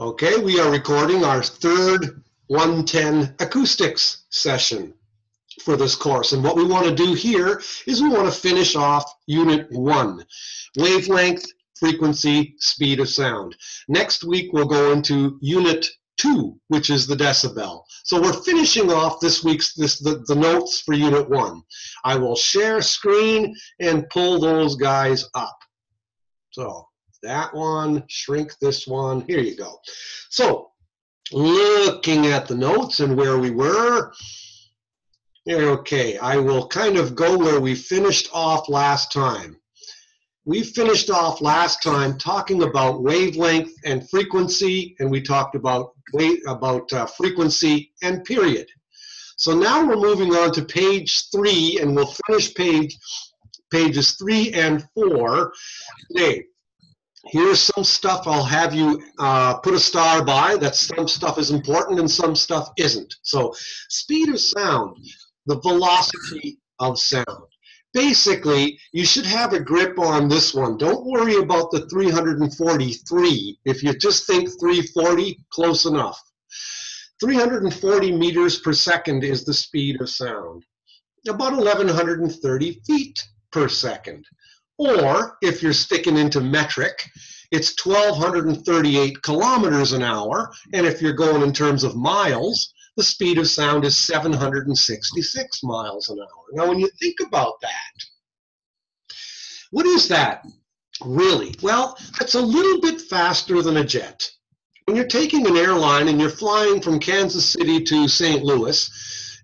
Okay, we are recording our third 110 acoustics session for this course. And what we want to do here is we want to finish off unit one, wavelength, frequency, speed of sound. Next week, we'll go into unit two, which is the decibel. So we're finishing off this week's this the, the notes for unit one. I will share screen and pull those guys up. So that one, shrink this one. Here you go. So looking at the notes and where we were, okay, I will kind of go where we finished off last time. We finished off last time talking about wavelength and frequency, and we talked about about uh, frequency and period. So now we're moving on to page three, and we'll finish page pages three and four today here's some stuff I'll have you uh, put a star by that some stuff is important and some stuff isn't. So speed of sound, the velocity of sound. Basically, you should have a grip on this one. Don't worry about the 343. If you just think 340, close enough. 340 meters per second is the speed of sound. About 1130 feet per second. Or if you're sticking into metric, it's 1,238 kilometers an hour. And if you're going in terms of miles, the speed of sound is 766 miles an hour. Now, when you think about that, what is that really? Well, it's a little bit faster than a jet. When you're taking an airline and you're flying from Kansas City to St. Louis,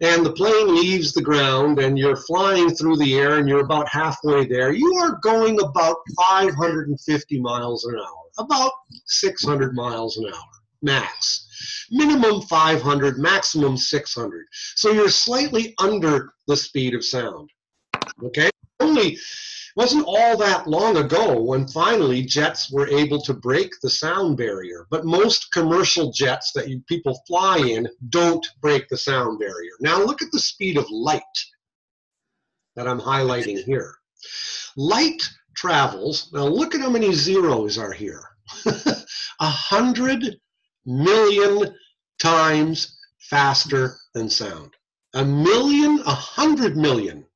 and the plane leaves the ground and you're flying through the air and you're about halfway there, you are going about 550 miles an hour, about 600 miles an hour, max. Minimum 500, maximum 600. So you're slightly under the speed of sound. Okay? Only wasn't all that long ago when finally jets were able to break the sound barrier. But most commercial jets that you, people fly in don't break the sound barrier. Now look at the speed of light that I'm highlighting here. Light travels, now look at how many zeros are here. A hundred million times faster than sound. A million, a hundred million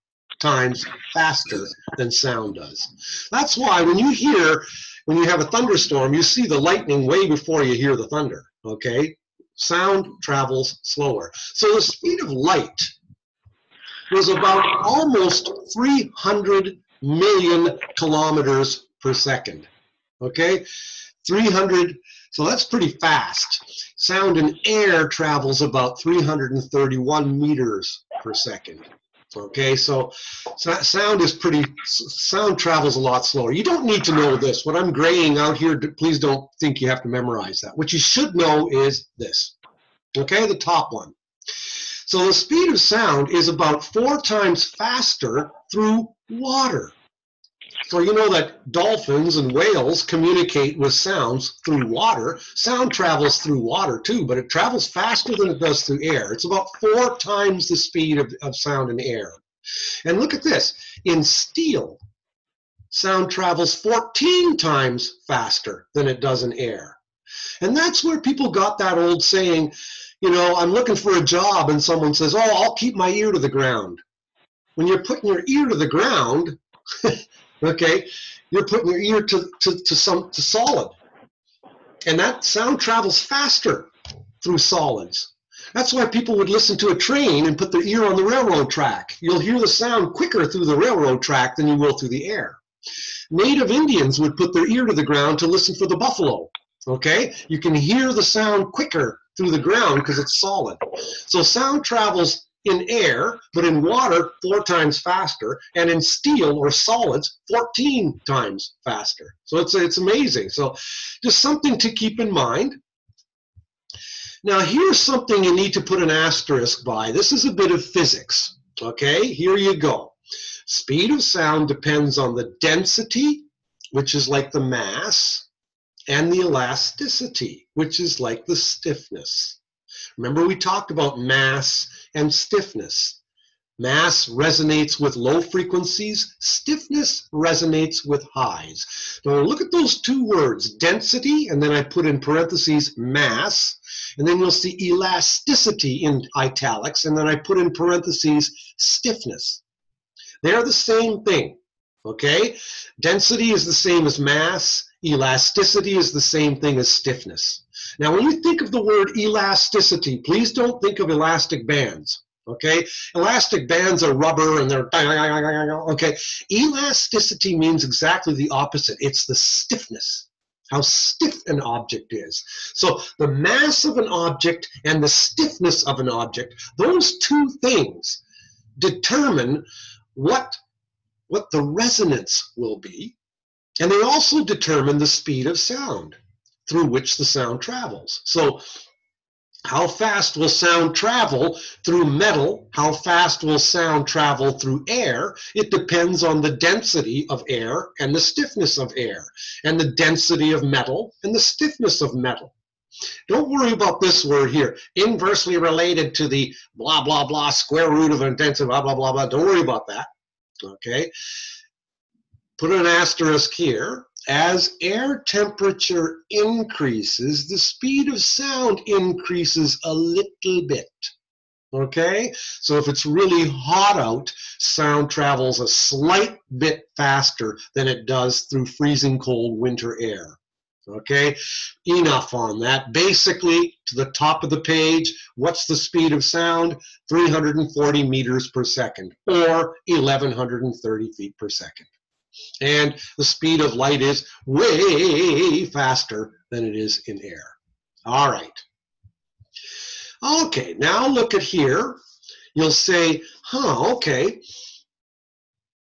times faster than sound does. That's why when you hear, when you have a thunderstorm, you see the lightning way before you hear the thunder, okay? Sound travels slower. So the speed of light was about almost 300 million kilometers per second, okay? 300, so that's pretty fast. Sound in air travels about 331 meters per second. Okay, so, so sound is pretty, sound travels a lot slower. You don't need to know this. What I'm graying out here, please don't think you have to memorize that. What you should know is this. Okay, the top one. So the speed of sound is about four times faster through water. So you know that dolphins and whales communicate with sounds through water. Sound travels through water too, but it travels faster than it does through air. It's about four times the speed of, of sound in air. And look at this. In steel, sound travels 14 times faster than it does in air. And that's where people got that old saying, you know, I'm looking for a job, and someone says, Oh, I'll keep my ear to the ground. When you're putting your ear to the ground, okay, you're putting your ear to, to, to some to solid. And that sound travels faster through solids. That's why people would listen to a train and put their ear on the railroad track. You'll hear the sound quicker through the railroad track than you will through the air. Native Indians would put their ear to the ground to listen for the buffalo. Okay? You can hear the sound quicker through the ground because it's solid. So sound travels in air, but in water, four times faster, and in steel or solids, 14 times faster. So it's, it's amazing. So just something to keep in mind. Now, here's something you need to put an asterisk by. This is a bit of physics. Okay, here you go. Speed of sound depends on the density, which is like the mass, and the elasticity, which is like the stiffness. Remember, we talked about mass and stiffness. Mass resonates with low frequencies, stiffness resonates with highs. Now look at those two words, density, and then I put in parentheses mass, and then you'll see elasticity in italics, and then I put in parentheses stiffness. They're the same thing, okay? Density is the same as mass, elasticity is the same thing as stiffness. Now when you think of the word elasticity, please don't think of elastic bands Okay, elastic bands are rubber and they're okay. Elasticity means exactly the opposite. It's the stiffness, how stiff an object is. So the mass of an object and the stiffness of an object, those two things determine what what the resonance will be, and they also determine the speed of sound through which the sound travels. So how fast will sound travel through metal? How fast will sound travel through air? It depends on the density of air and the stiffness of air, and the density of metal and the stiffness of metal. Don't worry about this word here, inversely related to the blah, blah, blah, square root of intensity, blah, blah, blah, blah. Don't worry about that, okay? Put an asterisk here as air temperature increases, the speed of sound increases a little bit. Okay? So if it's really hot out, sound travels a slight bit faster than it does through freezing cold winter air. Okay? Enough on that. Basically, to the top of the page, what's the speed of sound? 340 meters per second, or 1130 feet per second and the speed of light is way faster than it is in air. All right. Okay, now look at here. You'll say, huh, okay.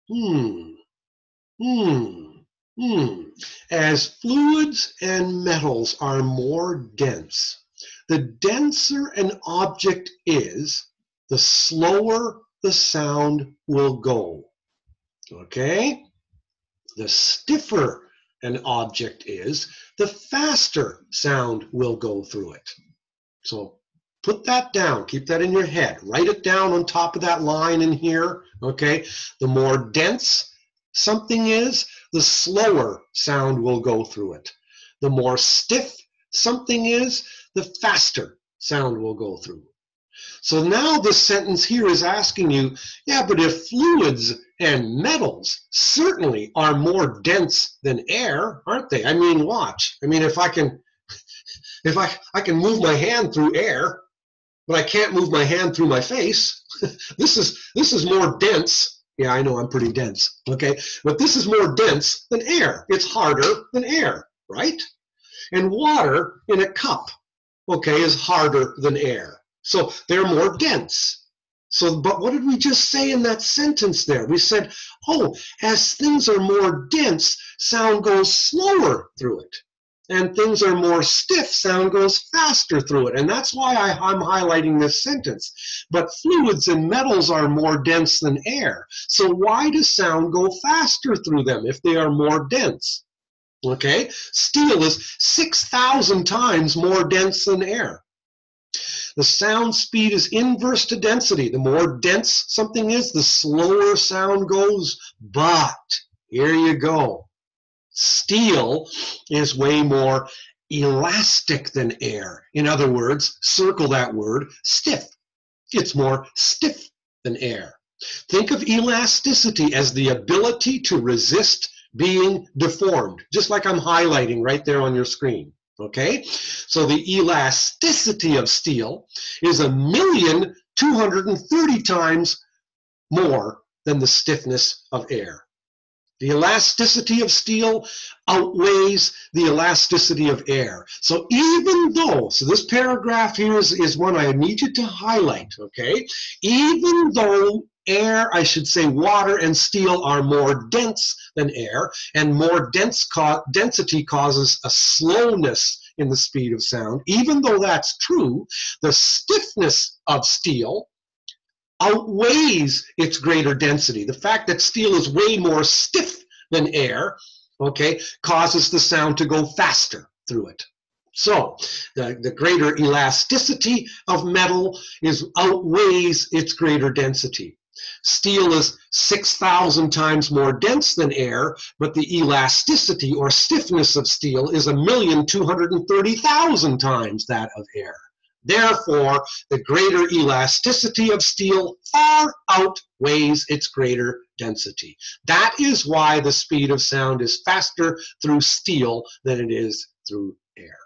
Hmm, hmm, hmm. As fluids and metals are more dense, the denser an object is, the slower the sound will go. Okay? The stiffer an object is, the faster sound will go through it. So put that down, keep that in your head. Write it down on top of that line in here, okay? The more dense something is, the slower sound will go through it. The more stiff something is, the faster sound will go through. So now this sentence here is asking you, yeah, but if fluids and metals certainly are more dense than air, aren't they? I mean, watch. I mean, if I can, if I, I can move my hand through air, but I can't move my hand through my face, this is, this is more dense. Yeah, I know I'm pretty dense, okay? But this is more dense than air. It's harder than air, right? And water in a cup, okay, is harder than air. So they're more dense. So, but what did we just say in that sentence there? We said, oh, as things are more dense, sound goes slower through it. And things are more stiff, sound goes faster through it. And that's why I, I'm highlighting this sentence. But fluids and metals are more dense than air. So why does sound go faster through them if they are more dense? Okay, steel is 6,000 times more dense than air. The sound speed is inverse to density. The more dense something is, the slower sound goes. But here you go. Steel is way more elastic than air. In other words, circle that word, stiff. It's more stiff than air. Think of elasticity as the ability to resist being deformed, just like I'm highlighting right there on your screen. Okay, so the elasticity of steel is a million two hundred and thirty times more than the stiffness of air. The elasticity of steel outweighs the elasticity of air. So even though, so this paragraph here is, is one I need you to highlight, okay? Even though air, I should say water and steel are more dense than air, and more dense co density causes a slowness in the speed of sound. Even though that's true, the stiffness of steel outweighs its greater density. The fact that steel is way more stiff than air, okay, causes the sound to go faster through it. So the, the greater elasticity of metal is outweighs its greater density. Steel is 6,000 times more dense than air, but the elasticity or stiffness of steel is a million two hundred and thirty thousand times that of air. Therefore, the greater elasticity of steel far outweighs its greater density. That is why the speed of sound is faster through steel than it is through air.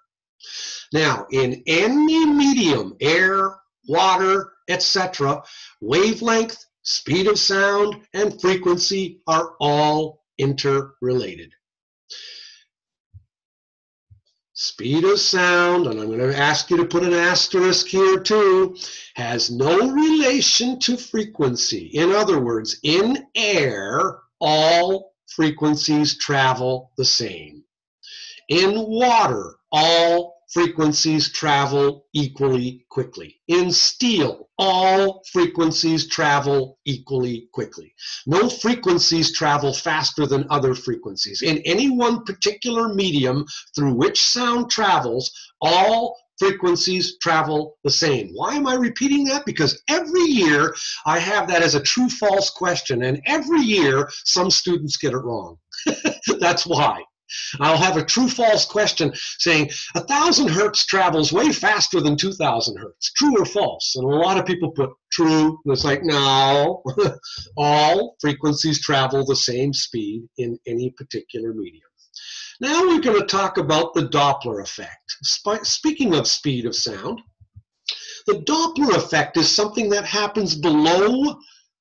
Now, in any medium, air, water, etc., wavelength, speed of sound, and frequency are all interrelated. Speed of sound, and I'm going to ask you to put an asterisk here too, has no relation to frequency. In other words, in air, all frequencies travel the same. In water, all frequencies travel equally quickly. In steel, all frequencies travel equally quickly. No frequencies travel faster than other frequencies. In any one particular medium through which sound travels, all frequencies travel the same. Why am I repeating that? Because every year I have that as a true false question, and every year some students get it wrong. That's why. I'll have a true false question saying a thousand hertz travels way faster than 2000 hertz. True or false? And a lot of people put true. And it's like, no, all frequencies travel the same speed in any particular medium. Now we're going to talk about the Doppler effect. Speaking of speed of sound, the Doppler effect is something that happens below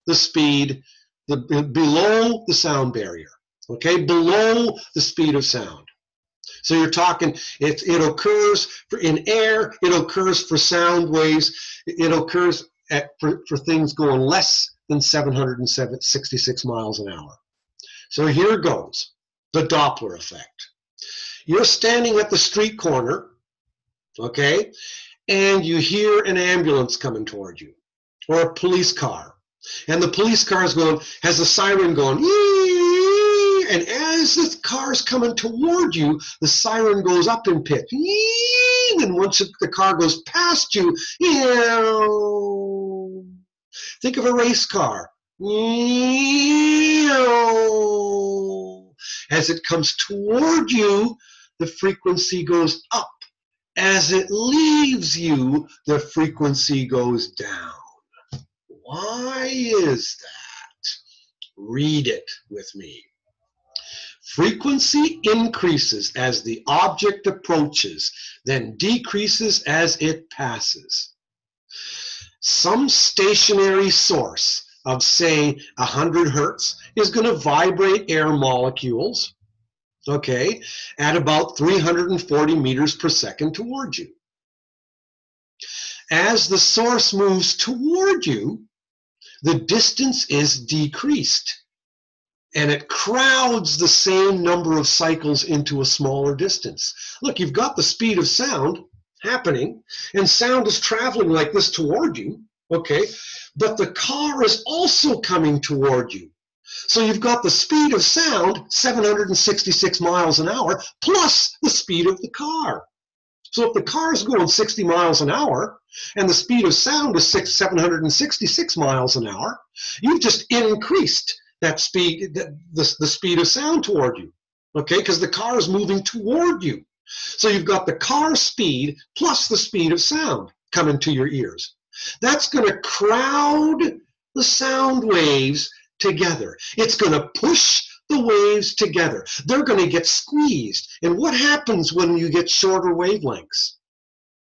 the speed, the, below the sound barrier okay, below the speed of sound. So you're talking, it, it occurs for, in air, it occurs for sound waves, it occurs at, for, for things going less than 766 miles an hour. So here goes, the Doppler effect. You're standing at the street corner, okay, and you hear an ambulance coming toward you, or a police car. And the police car is going, has a siren going, and as the car's coming toward you, the siren goes up in pitch. And once the car goes past you, think of a race car. As it comes toward you, the frequency goes up. As it leaves you, the frequency goes down. Why is that? Read it with me. Frequency increases as the object approaches, then decreases as it passes. Some stationary source of, say, 100 hertz is going to vibrate air molecules, okay, at about 340 meters per second toward you. As the source moves toward you, the distance is decreased and it crowds the same number of cycles into a smaller distance. Look, you've got the speed of sound happening, and sound is traveling like this toward you, okay? But the car is also coming toward you. So you've got the speed of sound, 766 miles an hour, plus the speed of the car. So if the car is going 60 miles an hour, and the speed of sound is six, 766 miles an hour, you've just increased that speed, the, the, speed of sound toward you, okay? Because the car is moving toward you. So you've got the car speed plus the speed of sound coming to your ears. That's going to crowd the sound waves together. It's going to push the waves together. They're going to get squeezed. And what happens when you get shorter wavelengths?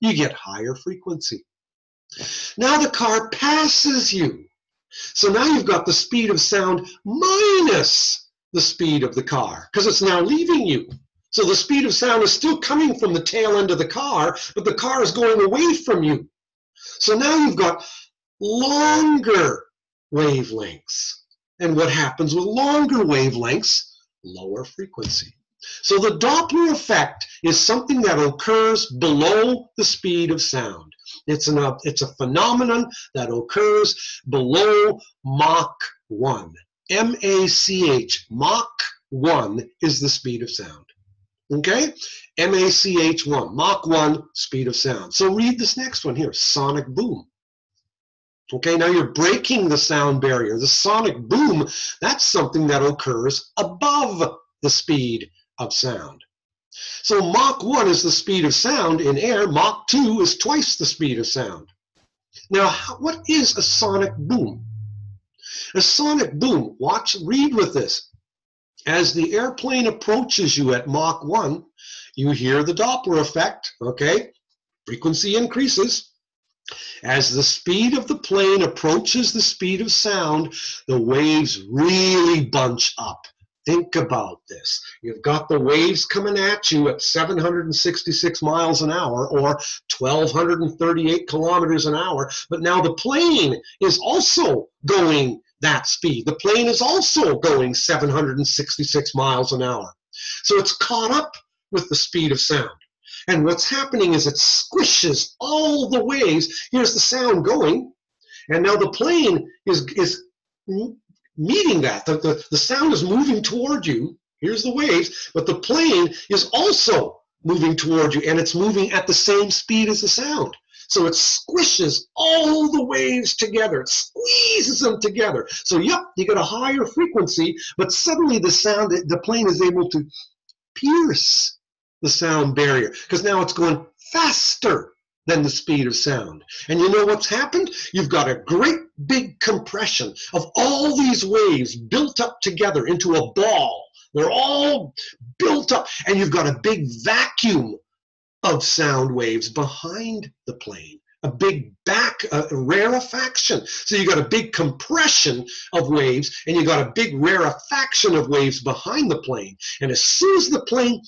You get higher frequency. Now the car passes you. So now you've got the speed of sound minus the speed of the car because it's now leaving you. So the speed of sound is still coming from the tail end of the car, but the car is going away from you. So now you've got longer wavelengths. And what happens with longer wavelengths? Lower frequency. So the Doppler effect is something that occurs below the speed of sound. It's, an, uh, it's a phenomenon that occurs below Mach 1. M-A-C-H, Mach 1 is the speed of sound. Okay? M-A-C-H 1, Mach 1, speed of sound. So read this next one here, sonic boom. Okay, now you're breaking the sound barrier. The sonic boom, that's something that occurs above the speed of sound. So Mach 1 is the speed of sound in air, Mach 2 is twice the speed of sound. Now, what is a sonic boom? A sonic boom, watch, read with this. As the airplane approaches you at Mach 1, you hear the Doppler effect, okay? Frequency increases. As the speed of the plane approaches the speed of sound, the waves really bunch up. Think about this. You've got the waves coming at you at 766 miles an hour or 1238 kilometers an hour, but now the plane is also going that speed. The plane is also going 766 miles an hour. So it's caught up with the speed of sound. And what's happening is it squishes all the waves. Here's the sound going, and now the plane is, is meeting that. The, the, the sound is moving toward you. Here's the waves, but the plane is also moving toward you, and it's moving at the same speed as the sound. So it squishes all the waves together. It squeezes them together. So yep, you get a higher frequency, but suddenly the sound, the plane is able to pierce the sound barrier because now it's going faster than the speed of sound. And you know what's happened? You've got a great big compression of all these waves built up together into a ball. They're all built up, and you've got a big vacuum of sound waves behind the plane. A big back a rarefaction. So you got a big compression of waves, and you got a big rarefaction of waves behind the plane. And as soon as the plane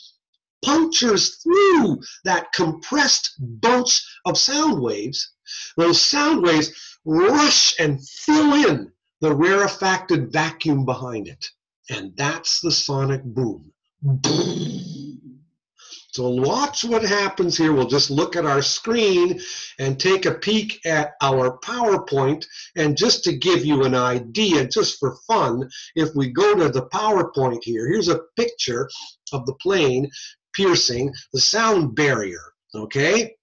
punctures through that compressed bunch of sound waves, those sound waves rush and fill in the rarefacted vacuum behind it. And that's the sonic boom. So watch what happens here. We'll just look at our screen and take a peek at our PowerPoint. And just to give you an idea, just for fun, if we go to the PowerPoint here, here's a picture of the plane piercing the sound barrier, okay?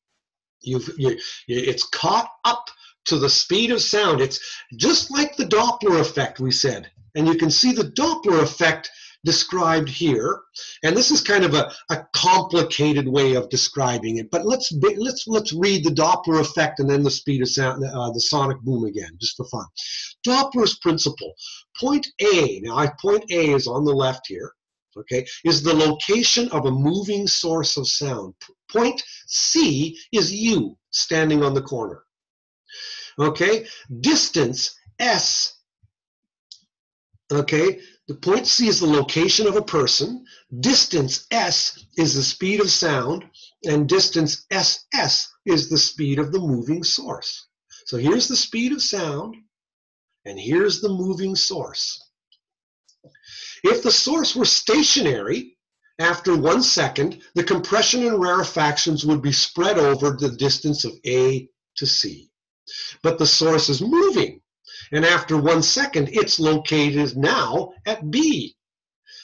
You've, you, it's caught up to the speed of sound. It's just like the Doppler effect we said. And you can see the Doppler effect described here. And this is kind of a, a complicated way of describing it. But let's let's let's read the Doppler effect and then the speed of sound, uh, the sonic boom again, just for fun. Doppler's principle. Point A. Now, I point A is on the left here okay, is the location of a moving source of sound. Point C is you standing on the corner. Okay, distance S, okay, the point C is the location of a person, distance S is the speed of sound, and distance SS is the speed of the moving source. So here's the speed of sound, and here's the moving source. If the source were stationary, after one second, the compression and rarefactions would be spread over the distance of A to C. But the source is moving, and after one second, it's located now at B.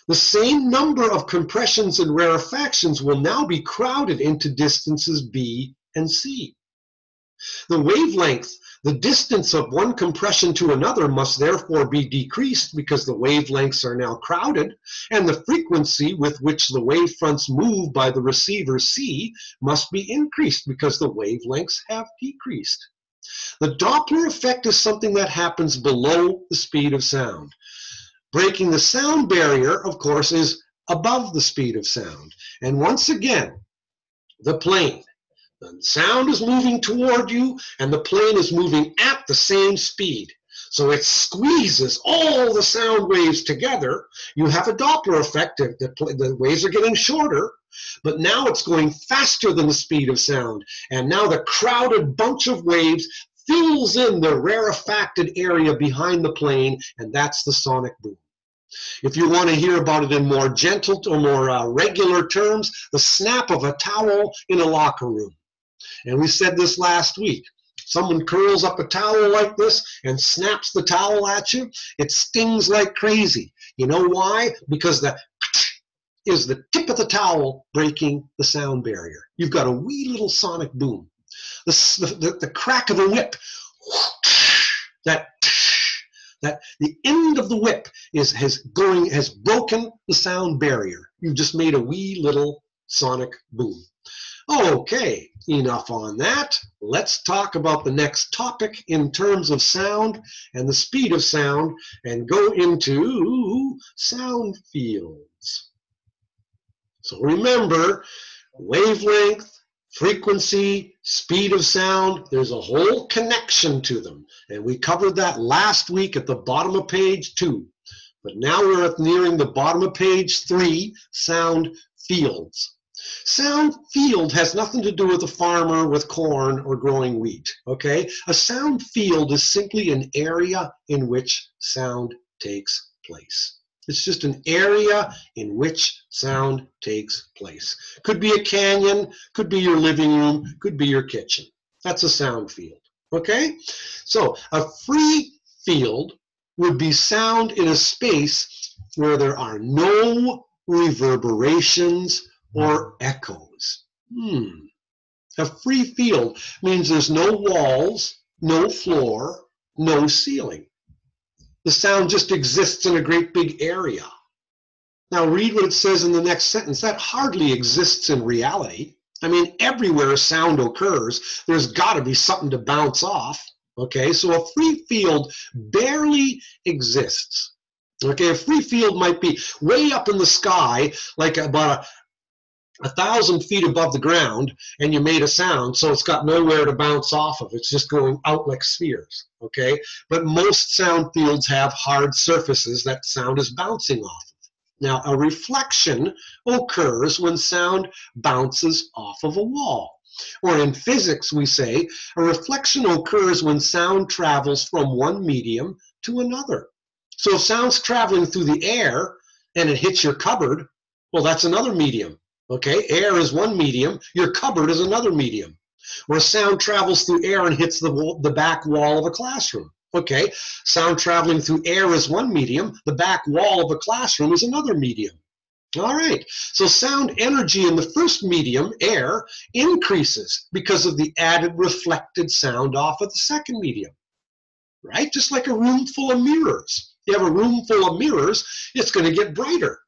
The same number of compressions and rarefactions will now be crowded into distances B and C. The wavelength the distance of one compression to another must therefore be decreased because the wavelengths are now crowded, and the frequency with which the wavefronts move by the receiver C must be increased because the wavelengths have decreased. The Doppler effect is something that happens below the speed of sound. Breaking the sound barrier, of course, is above the speed of sound. And once again, the plane the sound is moving toward you, and the plane is moving at the same speed. So it squeezes all the sound waves together. You have a Doppler effect. The, the waves are getting shorter, but now it's going faster than the speed of sound. And now the crowded bunch of waves fills in the rarefacted area behind the plane, and that's the sonic boom. If you want to hear about it in more gentle or more uh, regular terms, the snap of a towel in a locker room. And we said this last week. Someone curls up a towel like this and snaps the towel at you, it stings like crazy. You know why? Because the is the tip of the towel breaking the sound barrier. You've got a wee little sonic boom. The, the, the crack of a whip that that the end of the whip is has going has broken the sound barrier. You've just made a wee little sonic boom. Okay, enough on that. Let's talk about the next topic in terms of sound and the speed of sound and go into sound fields. So remember, wavelength, frequency, speed of sound, there's a whole connection to them. And we covered that last week at the bottom of page two. But now we're nearing the bottom of page three, sound fields. Sound field has nothing to do with a farmer with corn or growing wheat, okay? A sound field is simply an area in which sound takes place. It's just an area in which sound takes place. Could be a canyon, could be your living room, could be your kitchen. That's a sound field, okay? So a free field would be sound in a space where there are no reverberations or echoes. Hmm. A free field means there's no walls, no floor, no ceiling. The sound just exists in a great big area. Now, read what it says in the next sentence. That hardly exists in reality. I mean, everywhere sound occurs, there's got to be something to bounce off. Okay, so a free field barely exists. Okay, a free field might be way up in the sky, like about a thousand feet above the ground and you made a sound so it's got nowhere to bounce off of. It's just going out like spheres okay? But most sound fields have hard surfaces that sound is bouncing off of. Now a reflection occurs when sound bounces off of a wall. Or in physics we say a reflection occurs when sound travels from one medium to another. So if sound's traveling through the air and it hits your cupboard well that's another medium Okay, air is one medium, your cupboard is another medium. Where sound travels through air and hits the, the back wall of a classroom. Okay, sound traveling through air is one medium, the back wall of a classroom is another medium. All right, so sound energy in the first medium, air, increases because of the added reflected sound off of the second medium. Right? Just like a room full of mirrors. You have a room full of mirrors, it's going to get brighter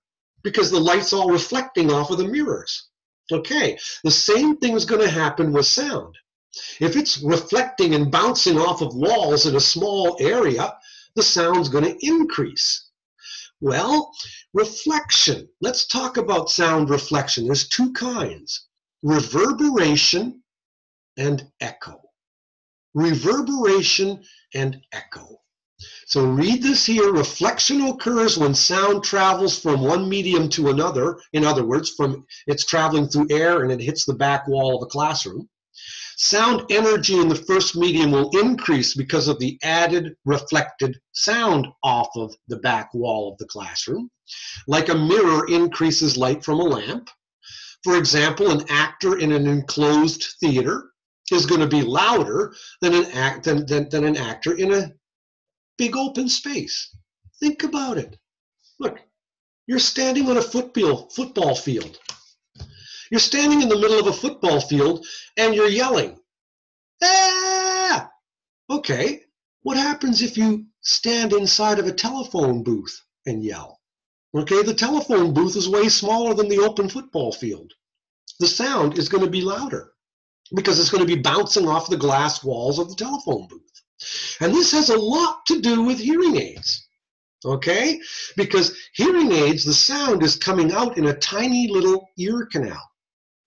because the light's all reflecting off of the mirrors. Okay, the same thing is going to happen with sound. If it's reflecting and bouncing off of walls in a small area, the sound's going to increase. Well, reflection. Let's talk about sound reflection. There's two kinds reverberation and echo. Reverberation and echo. So read this here. Reflection occurs when sound travels from one medium to another. In other words, from it's traveling through air and it hits the back wall of a classroom. Sound energy in the first medium will increase because of the added reflected sound off of the back wall of the classroom. Like a mirror increases light from a lamp. For example, an actor in an enclosed theater is going to be louder than an, act, than, than, than an actor in a big open space. Think about it. Look, you're standing on a football, field. You're standing in the middle of a football field and you're yelling. Ah! Okay, what happens if you stand inside of a telephone booth and yell? Okay, the telephone booth is way smaller than the open football field. The sound is going to be louder because it's going to be bouncing off the glass walls of the telephone booth. And this has a lot to do with hearing aids. Okay? Because hearing aids, the sound is coming out in a tiny little ear canal.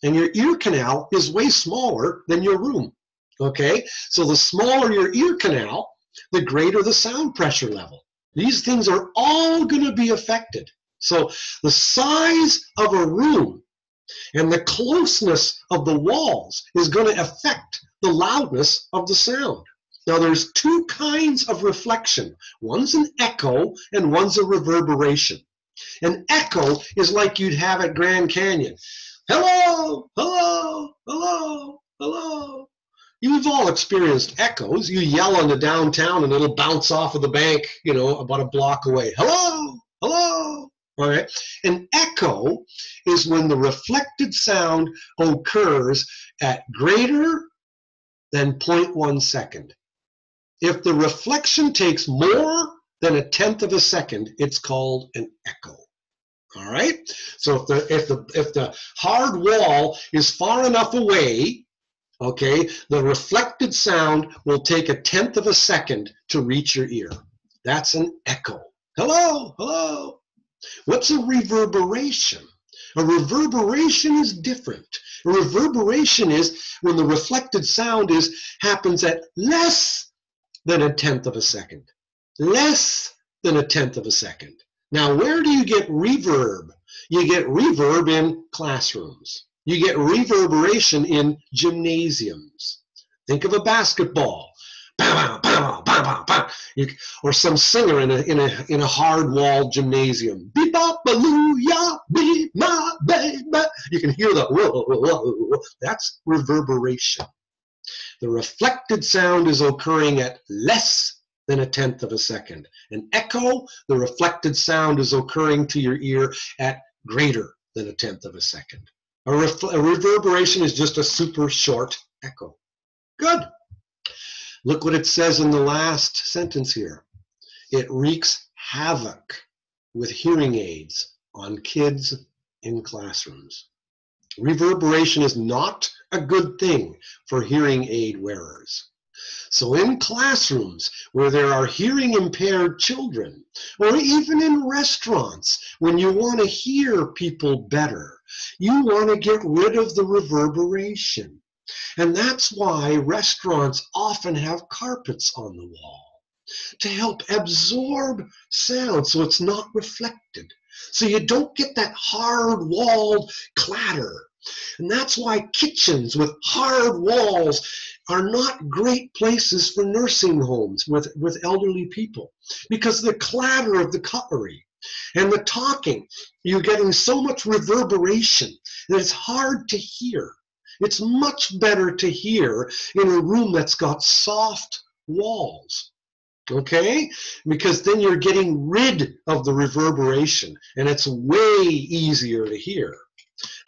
And your ear canal is way smaller than your room. Okay? So the smaller your ear canal, the greater the sound pressure level. These things are all going to be affected. So the size of a room and the closeness of the walls is going to affect the loudness of the sound. Now there's two kinds of reflection. One's an echo and one's a reverberation. An echo is like you'd have at Grand Canyon. Hello, hello, hello, hello. You've all experienced echoes. You yell the downtown and it'll bounce off of the bank, you know, about a block away. Hello, hello. All right. An echo is when the reflected sound occurs at greater than 0.1 second. If the reflection takes more than a tenth of a second, it's called an echo. All right. So if the if the if the hard wall is far enough away, okay, the reflected sound will take a tenth of a second to reach your ear. That's an echo. Hello, hello. What's a reverberation? A reverberation is different. A reverberation is when the reflected sound is happens at less than a tenth of a second. Less than a tenth of a second. Now, where do you get reverb? You get reverb in classrooms. You get reverberation in gymnasiums. Think of a basketball. Bow, bow, bow, you, or some singer in a in a in a hard walled gymnasium. Be my baby. You can hear the whoa, whoa. That's reverberation. The reflected sound is occurring at less than a tenth of a second. An echo, the reflected sound is occurring to your ear at greater than a tenth of a second. A, a reverberation is just a super short echo. Good. Look what it says in the last sentence here. It wreaks havoc with hearing aids on kids in classrooms. Reverberation is not a good thing for hearing aid wearers. So in classrooms where there are hearing impaired children, or even in restaurants when you want to hear people better, you want to get rid of the reverberation. And that's why restaurants often have carpets on the wall to help absorb sound so it's not reflected. So you don't get that hard walled clatter. And that's why kitchens with hard walls are not great places for nursing homes with, with elderly people because the clatter of the cutlery and the talking, you're getting so much reverberation that it's hard to hear. It's much better to hear in a room that's got soft walls. Okay? Because then you're getting rid of the reverberation and it's way easier to hear.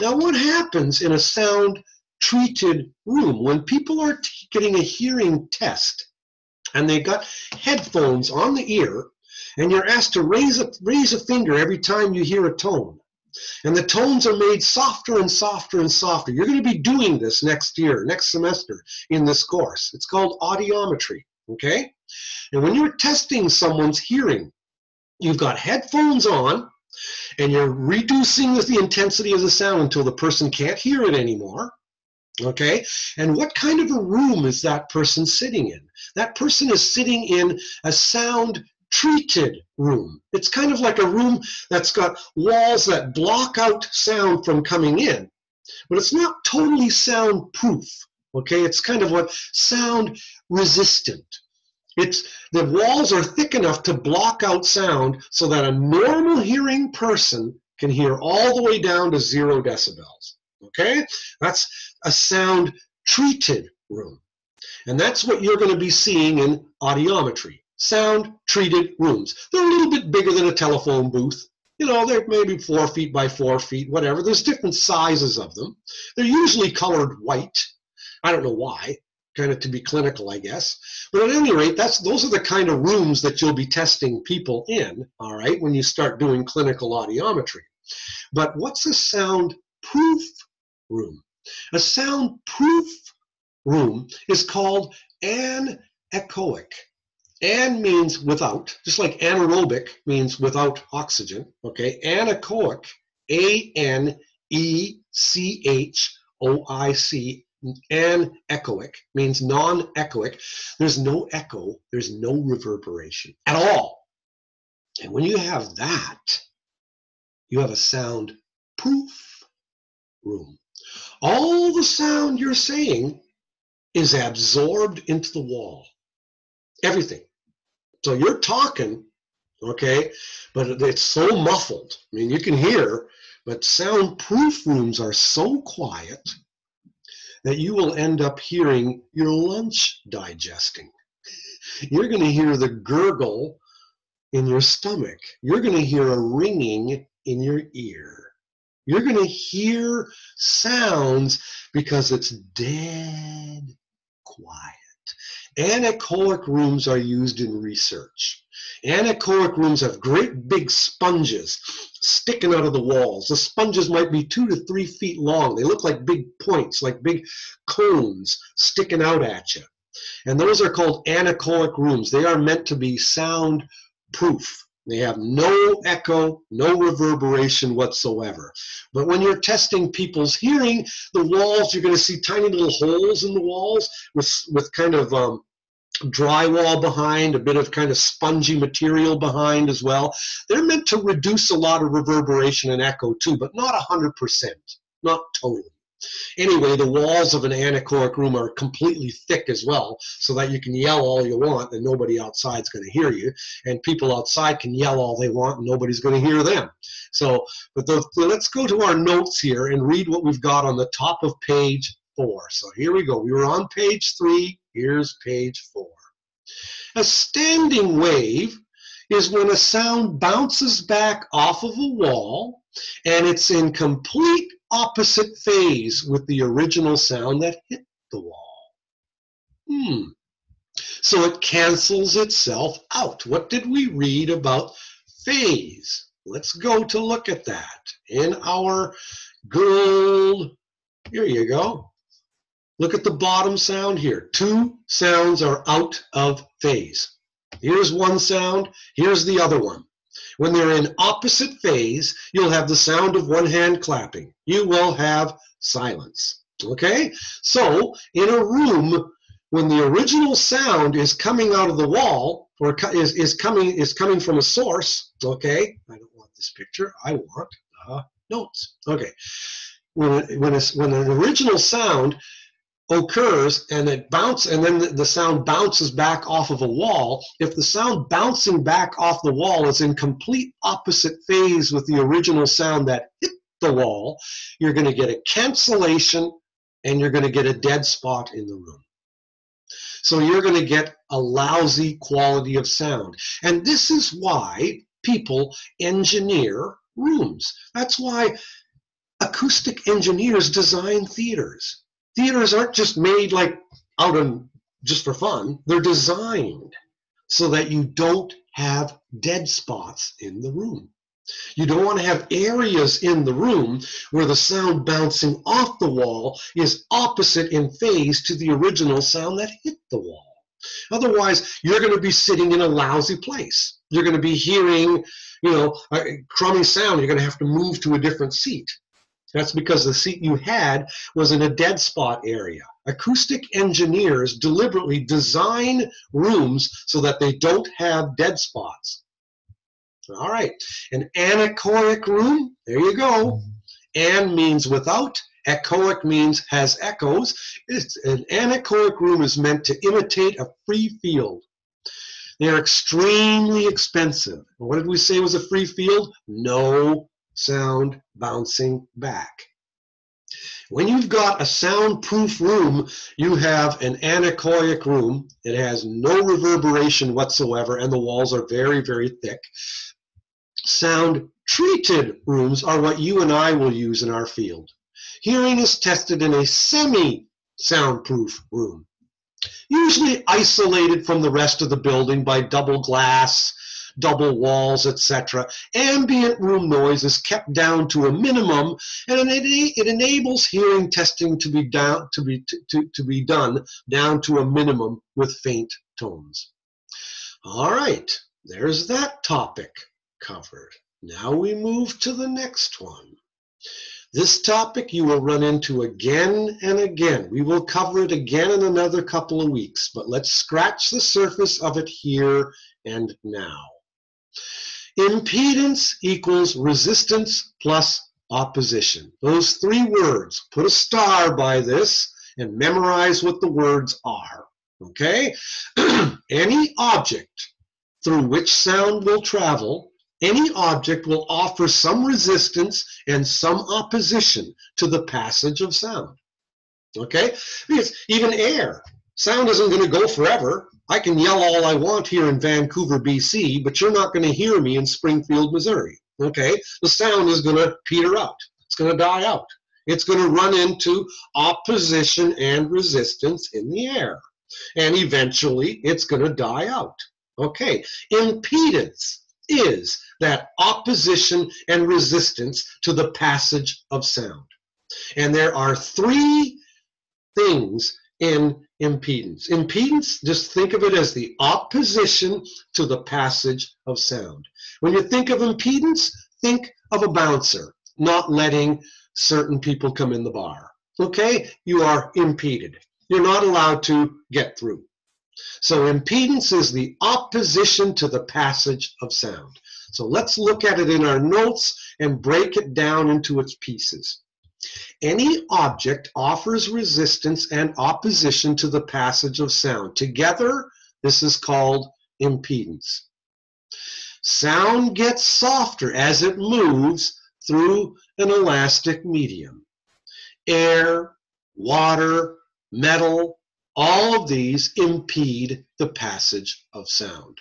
Now, what happens in a sound treated room when people are getting a hearing test and they got headphones on the ear and you're asked to raise a, raise a finger every time you hear a tone? And the tones are made softer and softer and softer. You're going to be doing this next year, next semester in this course. It's called audiometry, okay? And when you're testing someone's hearing, you've got headphones on and you're reducing the intensity of the sound until the person can't hear it anymore. Okay, and what kind of a room is that person sitting in? That person is sitting in a sound treated room. It's kind of like a room that's got walls that block out sound from coming in, but it's not totally soundproof. Okay, it's kind of what sound resistant. It's the walls are thick enough to block out sound so that a normal hearing person can hear all the way down to zero decibels. Okay, that's a sound treated room. And that's what you're going to be seeing in audiometry sound treated rooms. They're a little bit bigger than a telephone booth. You know, they're maybe four feet by four feet, whatever. There's different sizes of them. They're usually colored white. I don't know why, kind of to be clinical, I guess. But at any rate, that's those are the kind of rooms that you'll be testing people in, all right, when you start doing clinical audiometry. But what's a soundproof room? A soundproof room is called anechoic. An means without, just like anaerobic means without oxygen. Okay, anechoic, A N E C H O I C, anechoic means non echoic. There's no echo, there's no reverberation at all. And when you have that, you have a sound proof room. All the sound you're saying is absorbed into the wall. Everything. So you're talking, okay, but it's so muffled. I mean, you can hear, but soundproof rooms are so quiet that you will end up hearing your lunch digesting. You're going to hear the gurgle in your stomach. You're going to hear a ringing in your ear. You're going to hear sounds because it's dead quiet. Anechoic rooms are used in research. Anechoic rooms have great big sponges sticking out of the walls. The sponges might be two to three feet long. They look like big points, like big cones sticking out at you. And those are called anechoic rooms. They are meant to be sound proof. They have no echo, no reverberation whatsoever. But when you're testing people's hearing, the walls, you're going to see tiny little holes in the walls with, with kind of um, drywall behind, a bit of kind of spongy material behind as well. They're meant to reduce a lot of reverberation and echo too, but not 100%, not totally. Anyway, the walls of an anechoic room are completely thick as well, so that you can yell all you want and nobody outside's going to hear you, and people outside can yell all they want and nobody's going to hear them. So, but the, let's go to our notes here and read what we've got on the top of page four. So here we go. We were on page three. Here's page four. A standing wave is when a sound bounces back off of a wall and it's in complete opposite phase with the original sound that hit the wall. Hmm. So it cancels itself out. What did we read about phase? Let's go to look at that in our good here you go. Look at the bottom sound here. Two sounds are out of phase. Here's one sound, here's the other one. When they're in opposite phase, you'll have the sound of one hand clapping. You will have silence. Okay? So, in a room, when the original sound is coming out of the wall, or is, is coming is coming from a source, okay? I don't want this picture. I want uh, notes. Okay. When, when, when an original sound occurs and it bounces and then the, sound bounces back off of a wall. If the sound bouncing back off the wall is in complete opposite phase with the original sound that hit the wall you're going to get a cancellation and you're going to get a dead spot in the room. So you're going to get a lousy quality of sound. And this is why people engineer rooms. That's why acoustic engineers design theaters theaters aren't just made like out of just for fun. They're designed so that you don't have dead spots in the room. You don't want to have areas in the room where the sound bouncing off the wall is opposite in phase to the original sound that hit the wall. Otherwise, you're going to be sitting in a lousy place. You're going to be hearing, you know, a crummy sound. You're going to have to move to a different seat. That's because the seat you had was in a dead spot area. Acoustic engineers deliberately design rooms so that they don't have dead spots. All right, an anechoic room, there you go. An means without, echoic means has echoes. It's, an anechoic room is meant to imitate a free field. They're extremely expensive. What did we say was a free field? No sound bouncing back. When you've got a soundproof room, you have an anechoic room. It has no reverberation whatsoever, and the walls are very, very thick. Sound treated rooms are what you and I will use in our field. Hearing is tested in a semi soundproof room, usually isolated from the rest of the building by double glass double walls, etc. Ambient room noise is kept down to a minimum, and it, it enables hearing testing to be down to be to, to, to be done down to a minimum with faint tones. All right, there's that topic covered. Now we move to the next one. This topic you will run into again and again. We will cover it again in another couple of weeks, but let's scratch the surface of it here and now. Impedance equals resistance plus opposition. Those three words. Put a star by this and memorize what the words are. Okay? any object through which sound will travel, any object will offer some resistance and some opposition to the passage of sound. Okay? Because even air, sound isn't going to go forever. I can yell all I want here in Vancouver, BC, but you're not going to hear me in Springfield, Missouri. Okay? The sound is going to peter out. It's going to die out. It's going to run into opposition and resistance in the air. And eventually it's going to die out. Okay, impedance is that opposition and resistance to the passage of sound. And there are three things in impedance. Impedance, just think of it as the opposition to the passage of sound. When you think of impedance, think of a bouncer not letting certain people come in the bar. Okay? You are impeded. You're not allowed to get through. So impedance is the opposition to the passage of sound. So let's look at it in our notes and break it down into its pieces. Any object offers resistance and opposition to the passage of sound. Together, this is called impedance. Sound gets softer as it moves through an elastic medium. Air, water, metal, all of these impede the passage of sound.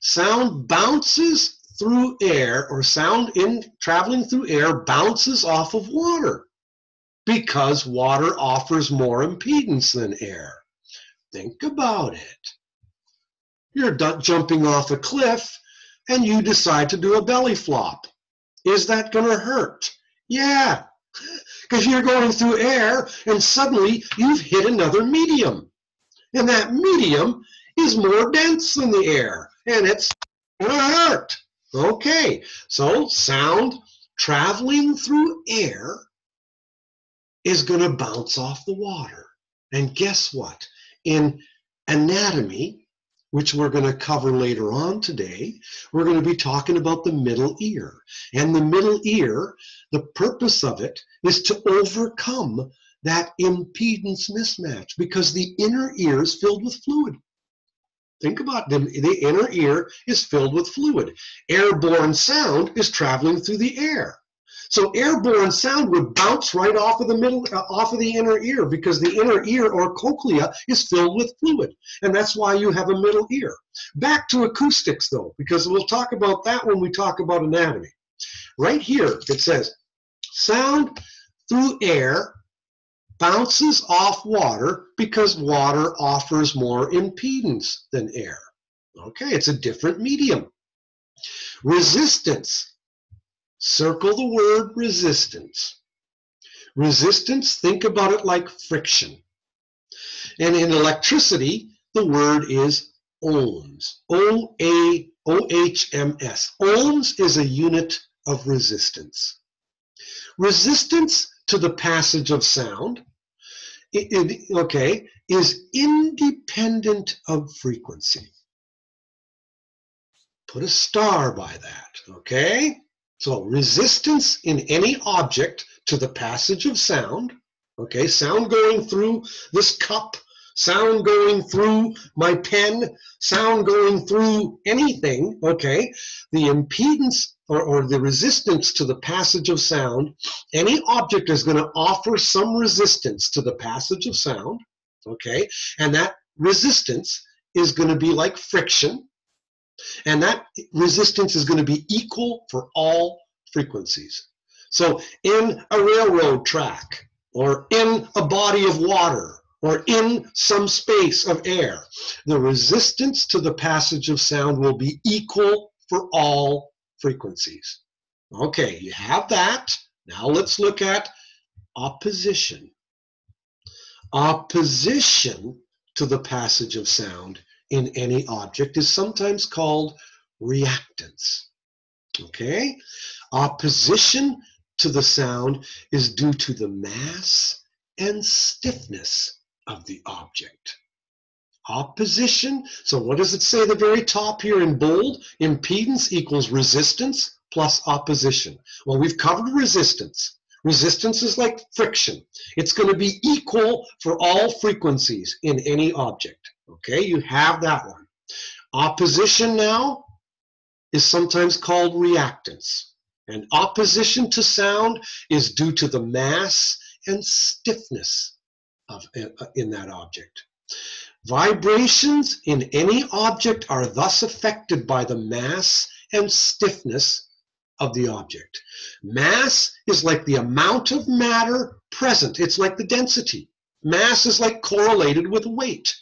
Sound bounces through air, or sound in traveling through air bounces off of water because water offers more impedance than air. Think about it. You're jumping off a cliff and you decide to do a belly flop. Is that going to hurt? Yeah, because you're going through air and suddenly you've hit another medium. And that medium is more dense than the air and it's going to hurt. Okay, so sound traveling through air is going to bounce off the water. And guess what? In anatomy, which we're going to cover later on today, we're going to be talking about the middle ear. And the middle ear, the purpose of it is to overcome that impedance mismatch because the inner ear is filled with fluid. Think about them. The inner ear is filled with fluid. Airborne sound is traveling through the air. So airborne sound would bounce right off of the middle, uh, off of the inner ear, because the inner ear or cochlea is filled with fluid, and that's why you have a middle ear. Back to acoustics, though, because we'll talk about that when we talk about anatomy. Right here, it says sound through air bounces off water because water offers more impedance than air. Okay, it's a different medium. Resistance Circle the word resistance. Resistance, think about it like friction. And in electricity, the word is ohms. O A O H M S. Ohms is a unit of resistance. Resistance to the passage of sound, it, it, okay, is independent of frequency. Put a star by that, okay? So resistance in any object to the passage of sound, okay, sound going through this cup, sound going through my pen, sound going through anything, okay, the impedance or, or the resistance to the passage of sound, any object is going to offer some resistance to the passage of sound, okay, and that resistance is going to be like friction, and that resistance is going to be equal for all frequencies. So in a railroad track, or in a body of water, or in some space of air, the resistance to the passage of sound will be equal for all frequencies. Okay, you have that. Now let's look at opposition. Opposition to the passage of sound in any object is sometimes called reactance. Okay? Opposition to the sound is due to the mass and stiffness of the object. Opposition, so what does it say at the very top here in bold? Impedance equals resistance plus opposition. Well, we've covered resistance. Resistance is like friction. It's going to be equal for all frequencies in any object. Okay, you have that one. Opposition now is sometimes called reactance. And opposition to sound is due to the mass and stiffness of, uh, in that object. Vibrations in any object are thus affected by the mass and stiffness of the object. Mass is like the amount of matter present. It's like the density. Mass is like correlated with weight.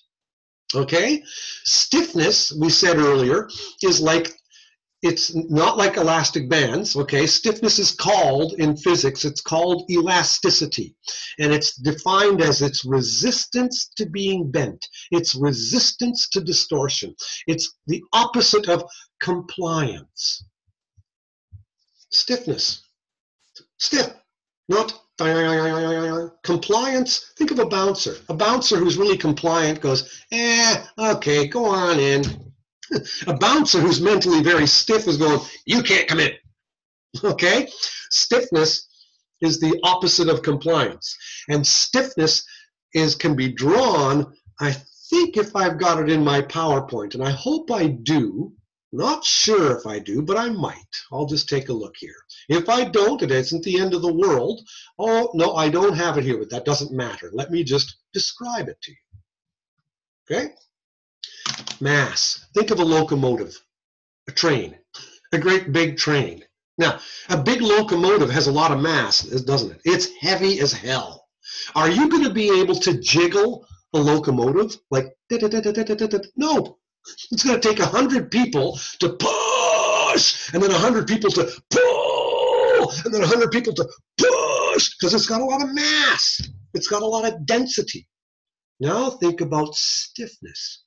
Okay? Stiffness, we said earlier, is like it's not like elastic bands, okay? Stiffness is called, in physics, it's called elasticity. And it's defined as its resistance to being bent, its resistance to distortion. It's the opposite of compliance. Stiffness. Stiff, not compliance. Think of a bouncer. A bouncer who's really compliant goes, eh, okay, go on in a bouncer who's mentally very stiff is going, you can't come in. Okay? Stiffness is the opposite of compliance. And stiffness is can be drawn, I think if I've got it in my PowerPoint, and I hope I do, not sure if I do, but I might. I'll just take a look here. If I don't, it isn't the end of the world. Oh, no, I don't have it here, but that doesn't matter. Let me just describe it to you. Okay? Mass. Think of a locomotive, a train, a great big train. Now, a big locomotive has a lot of mass, doesn't it? It's heavy as hell. Are you going to be able to jiggle a locomotive like no? It's going to take a hundred people to push, and then a hundred people to pull, and then a hundred people to push because it's got a lot of mass. It's got a lot of density. Now think about stiffness.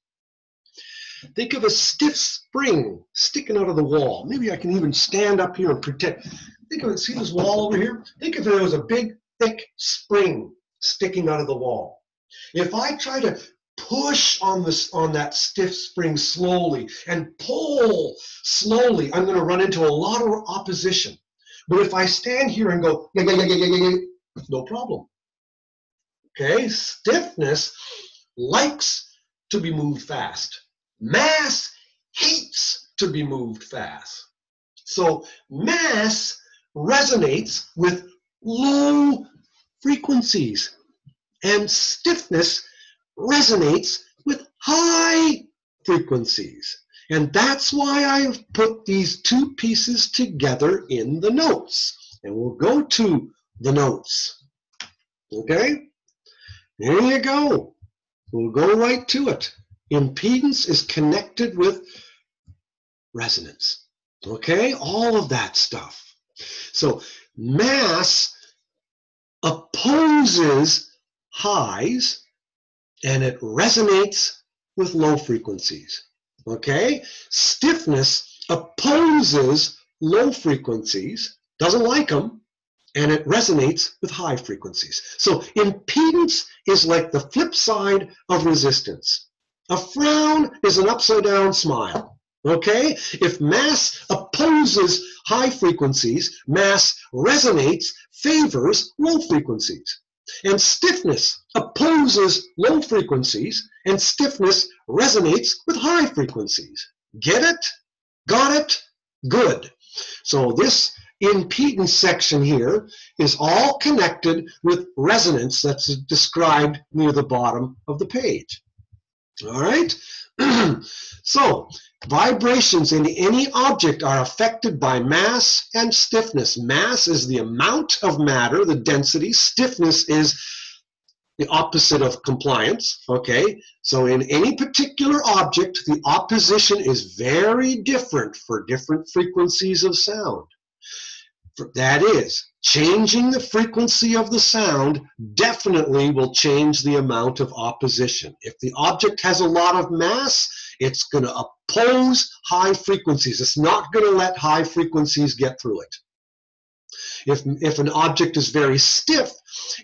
Think of a stiff spring sticking out of the wall. Maybe I can even stand up here and pretend. Think of it, see this wall over here? Think of it as a big, thick spring sticking out of the wall. If I try to push on this on that stiff spring slowly and pull slowly, I'm going to run into a lot of opposition. But if I stand here and go, no problem. Okay, stiffness likes to be moved fast. Mass hates to be moved fast. So mass resonates with low frequencies, and stiffness resonates with high frequencies. And that's why I've put these two pieces together in the notes. And we'll go to the notes. Okay? There you go. We'll go right to it impedance is connected with resonance. Okay, all of that stuff. So mass opposes highs and it resonates with low frequencies. Okay, stiffness opposes low frequencies, doesn't like them, and it resonates with high frequencies. So impedance is like the flip side of resistance. A frown is an upside down smile. Okay? If mass opposes high frequencies, mass resonates, favors low frequencies. And stiffness opposes low frequencies, and stiffness resonates with high frequencies. Get it? Got it? Good. So this impedance section here is all connected with resonance that's described near the bottom of the page. All right? so, vibrations in any object are affected by mass and stiffness. Mass is the amount of matter, the density. Stiffness is the opposite of compliance, okay? So in any particular object, the opposition is very different for different frequencies of sound. That is, changing the frequency of the sound definitely will change the amount of opposition. If the object has a lot of mass, it's going to oppose high frequencies. It's not going to let high frequencies get through it. If, if an object is very stiff,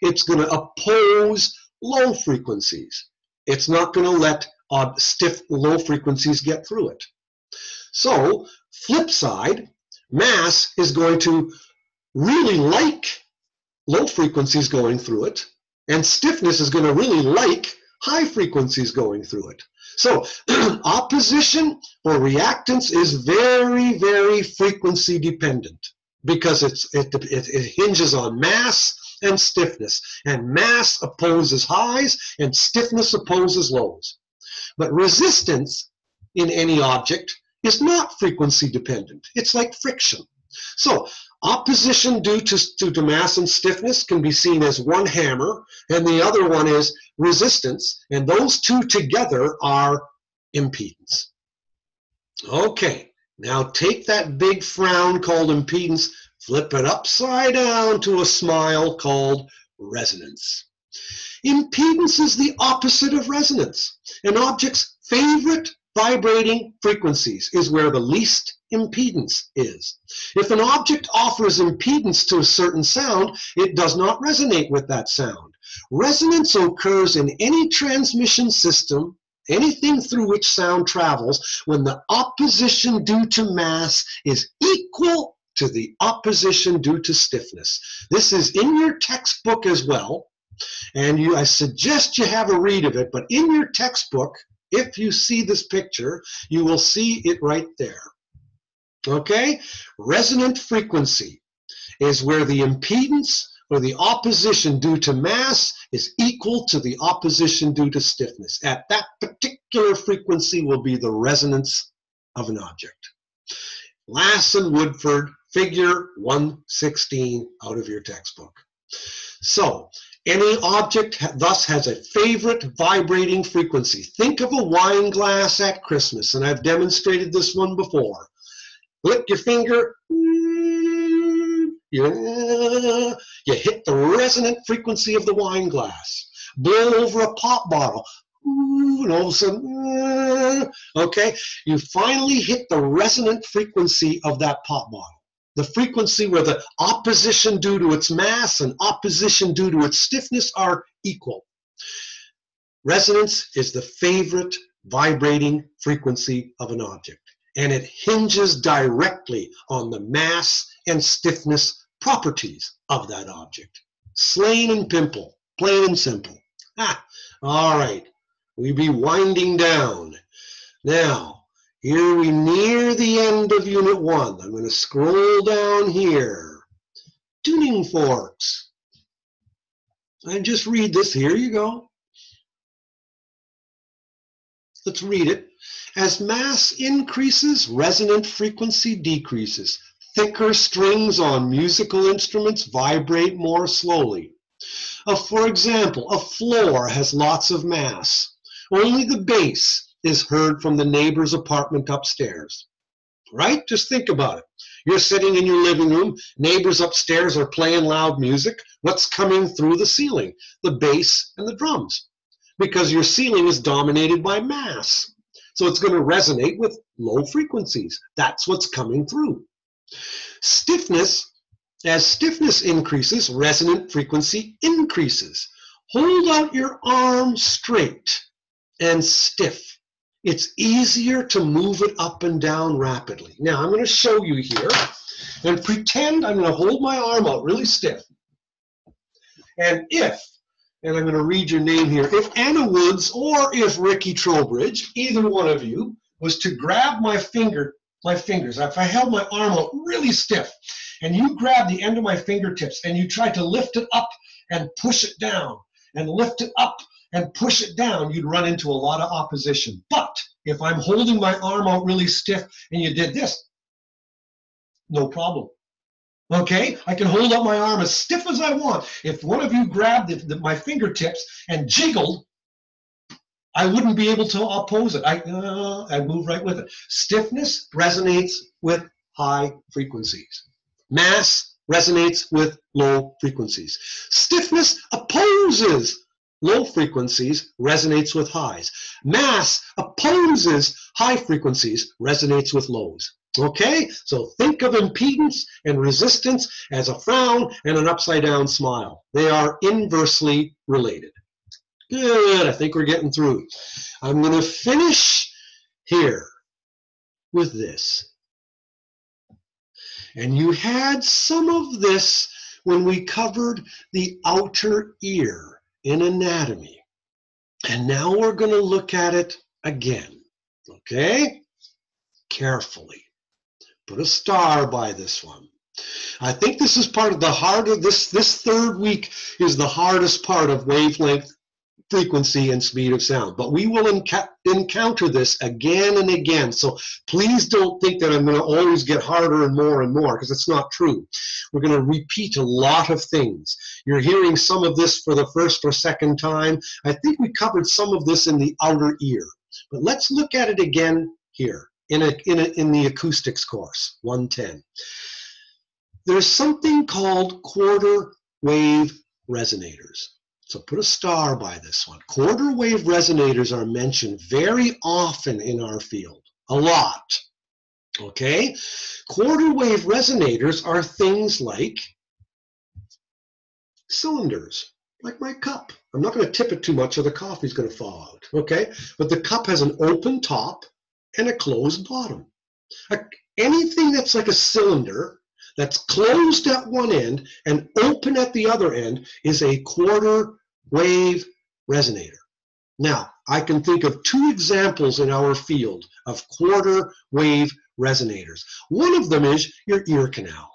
it's going to oppose low frequencies. It's not going to let uh, stiff low frequencies get through it. So, flip side, mass is going to really like low frequencies going through it, and stiffness is going to really like high frequencies going through it. So opposition or reactance is very, very frequency dependent because it's, it, it, it hinges on mass and stiffness. And mass opposes highs and stiffness opposes lows. But resistance in any object is not frequency dependent. It's like friction. So opposition due to, due to mass and stiffness can be seen as one hammer, and the other one is resistance, and those two together are impedance. Okay, now take that big frown called impedance, flip it upside down to a smile called resonance. Impedance is the opposite of resonance. An object's favorite vibrating frequencies is where the least impedance is. If an object offers impedance to a certain sound, it does not resonate with that sound. Resonance occurs in any transmission system anything through which sound travels when the opposition due to mass is equal to the opposition due to stiffness. This is in your textbook as well, and you, I suggest you have a read of it, but in your textbook, if you see this picture, you will see it right there. Okay? Resonant frequency is where the impedance or the opposition due to mass is equal to the opposition due to stiffness. At that particular frequency will be the resonance of an object. Lassen Woodford, figure 116 out of your textbook. So, any object thus has a favorite vibrating frequency. Think of a wine glass at Christmas, and I've demonstrated this one before. Lick your finger, you, hit the resonant frequency of the wine glass. Blow over a pop bottle. And all of a sudden, okay, you finally hit the resonant frequency of that pop bottle. The frequency where the opposition due to its mass and opposition due to its stiffness are equal. Resonance is the favorite vibrating frequency of an object, and it hinges directly on the mass and stiffness properties of that object. Slane and pimple, plain and simple. Ah, all right, we be winding down. Now, here we near the end of Unit 1. I'm going to scroll down here. Tuning forks. And just read this. Here you go. Let's read it. As mass increases, resonant frequency decreases. Thicker strings on musical instruments vibrate more slowly. Uh, for example, a floor has lots of mass. Only the bass is heard from the neighbor's apartment upstairs. Right? Just think about it. You're sitting in your living room, neighbors upstairs are playing loud music. What's coming through the ceiling? The bass and the drums. Because your ceiling is dominated by mass. So it's going to resonate with low frequencies. That's what's coming through. Stiffness, as stiffness increases, resonant frequency increases. Hold out your arm straight and stiff. It's easier to move it up and down rapidly. Now I'm going to show you here and pretend I'm going to hold my arm out really stiff. And if, and I'm going to read your name here, if Anna Woods or if Ricky Trowbridge, either one of you, was to grab my finger my fingers. If I held my arm out really stiff and you grab the end of my fingertips and you try to lift it up and push it down and lift it up and push it down, you'd run into a lot of opposition. But if I'm holding my arm out really stiff and you did this, no problem. Okay, I can hold up my arm as stiff as I want. If one of you grabbed the, the, my fingertips and jiggled, I wouldn't be able to oppose it. I, uh, I move right with it. Stiffness resonates with high frequencies. Mass resonates with low frequencies. Stiffness opposes low frequencies, resonates with highs. Mass opposes high frequencies, resonates with lows. Okay, so think of impedance and resistance as a frown and an upside down smile. They are inversely related. Good, I think we're getting through. I'm going to finish here with this. And you had some of this when we covered the outer ear in anatomy. And now we're going to look at it again. Okay? Carefully. Put a star by this one. I think this is part of the harder this this third week is the hardest part of wavelength frequency and speed of sound. But we will encounter this again and again. So please don't think that I'm going to always get harder and more and more because it's not true. We're going to repeat a lot of things. You're hearing some of this for the first or second time. I think we covered some of this in the outer ear. But let's look at it again here in, a, in, a, in the acoustics course, 110. There's something called quarter wave resonators. So put a star by this one. Quarter wave resonators are mentioned very often in our field, a lot. Okay? Quarter wave resonators are things like cylinders, like my cup. I'm not going to tip it too much or the coffee's going to fall out. Okay? But the cup has an open top and a closed bottom. Anything that's like a cylinder that's closed at one end and open at the other end is a quarter wave resonator. Now, I can think of two examples in our field of quarter wave resonators. One of them is your ear canal.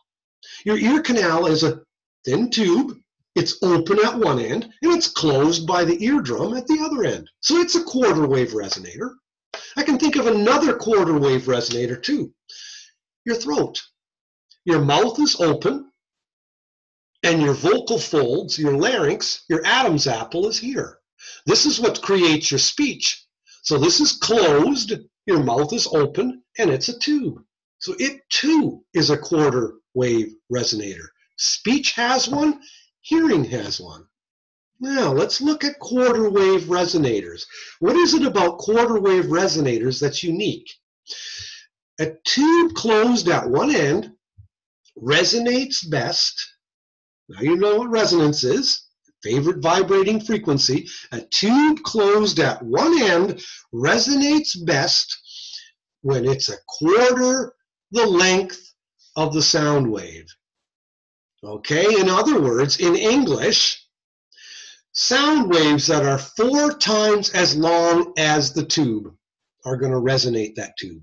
Your ear canal is a thin tube. It's open at one end and it's closed by the eardrum at the other end. So it's a quarter wave resonator. I can think of another quarter wave resonator too. Your throat. Your mouth is open and your vocal folds, your larynx, your Adam's apple is here. This is what creates your speech. So this is closed, your mouth is open, and it's a tube. So it too is a quarter wave resonator. Speech has one, hearing has one. Now let's look at quarter wave resonators. What is it about quarter wave resonators that's unique? A tube closed at one end resonates best now you know what resonance is. Favorite vibrating frequency. A tube closed at one end resonates best when it's a quarter the length of the sound wave. Okay, in other words, in English, sound waves that are four times as long as the tube are going to resonate that tube.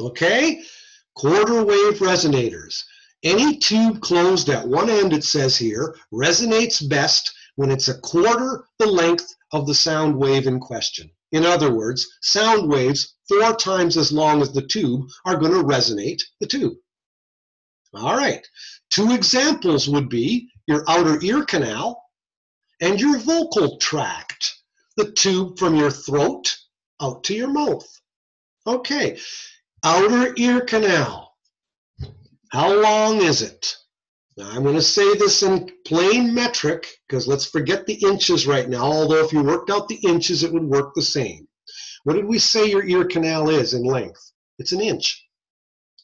Okay, quarter wave resonators. Any tube closed at one end, it says here, resonates best when it's a quarter the length of the sound wave in question. In other words, sound waves four times as long as the tube are going to resonate the tube. All right, two examples would be your outer ear canal and your vocal tract, the tube from your throat out to your mouth. Okay, outer ear canal. How long is it? Now, I'm going to say this in plain metric because let's forget the inches right now, although if you worked out the inches, it would work the same. What did we say your ear canal is in length? It's an inch.